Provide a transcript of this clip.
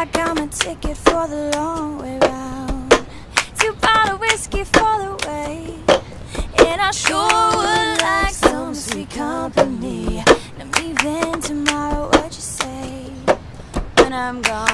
I got my ticket for the long way round. Two bottle whiskey for the way. And I sure would like some sweet company. And I'm leaving tomorrow, what you say? When I'm gone.